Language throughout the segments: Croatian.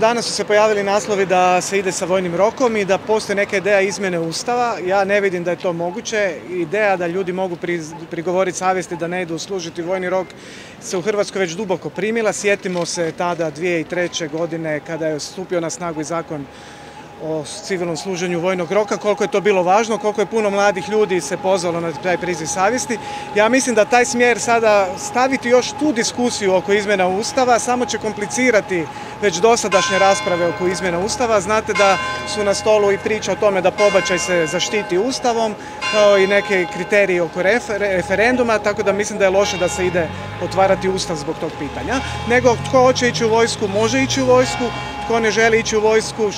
Danas su se pojavili naslovi da se ide sa vojnim rokom i da postoji neka ideja izmjene Ustava. Ja ne vidim da je to moguće. Ideja da ljudi mogu prigovoriti savjesti da ne idu služiti vojni rok se u Hrvatskoj već duboko primila. Sjetimo se tada 2003. godine kada je stupio na snagu i zakon o civilnom služenju vojnog roka, koliko je to bilo važno, koliko je puno mladih ljudi se pozvalo na taj priziv savjesti. Ja mislim da taj smjer sada staviti još tu diskusiju oko izmjena Ustava samo će komplicirati već dosadašnje rasprave oko izmjena Ustava. Znate da su na stolu i priča o tome da pobačaj se zaštiti Ustavom, kao i neke kriterije oko refer- referenduma, tako da mislim da je loše da se ide otvarati Ustav zbog tog pitanja. Nego tko hoće ići u vojsku, može ići u vojsku, tko ne želi ići u vojsku,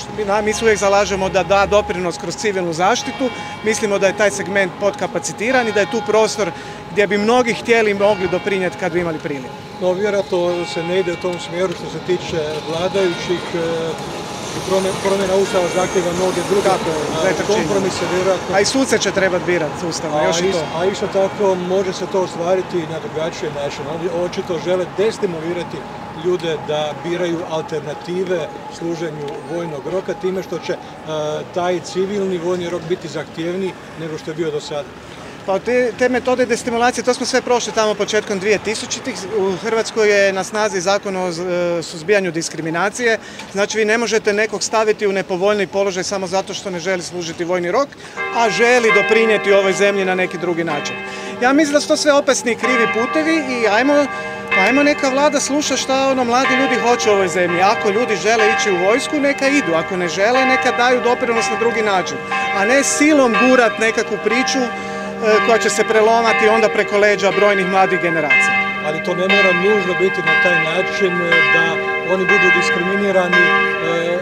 mi se uvijek zalažemo da da doprinos kroz civilnu zaštitu. Mislimo da je taj segment podkapacitiran i da je tu prostor gdje bi mnogi htjeli i mogli doprinijeti kad bi imali priliku. No, vjerojatno se ne ide u tom smjeru što se tiče vladajućih. Promje- Promjena Ustava zahtjeva mnoge druge kompromise, vjerojatno. A i suce će trebati birati ustavno, A, još i to. a isto tako može se to ostvariti na drugačiji način. Oni očito žele destimulirati ljude da biraju alternative služenju vojnog roka time što će taj civilni vojni rok biti zahtjevniji nego što je bio do sada. Pa te, te metode destimulacije, to smo sve prošli tamo početkom 2000-ih. U Hrvatskoj je na snazi zakon o e, suzbijanju diskriminacije. Znači vi ne možete nekog staviti u nepovoljni položaj samo zato što ne želi služiti vojni rok, a želi doprinijeti ovoj zemlji na neki drugi način. Ja mislim da su to sve opasni i krivi putevi i ajmo ajmo neka vlada sluša šta ono mladi ljudi hoće u ovoj zemlji. Ako ljudi žele ići u vojsku, neka idu. Ako ne žele, neka daju doprinos na drugi način. A ne silom gurat nekakvu priču koja će se prelomati onda preko leđa brojnih mladih generacija. ali to ne mora nužno biti na taj način e, da oni budu diskriminirani, e,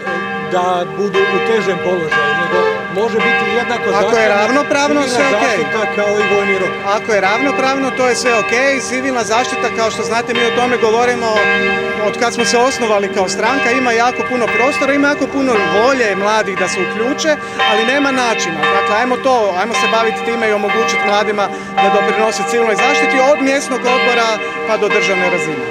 da budu u težem položaju, nego može biti jednako Ako je ravnopravno, sve zaštita kao i vojni rok. Ako je ravnopravno, to je sve ok. Civilna zaštita, kao što znate, mi o tome govorimo od kad smo se osnovali kao stranka, ima jako puno prostora, ima jako puno volje mladih da se uključe, ali nema načina. Dakle, ajmo to, ajmo se baviti time i omogućiti mladima da doprinose civilnoj zaštiti od mjesnog odbora pa do državne razine.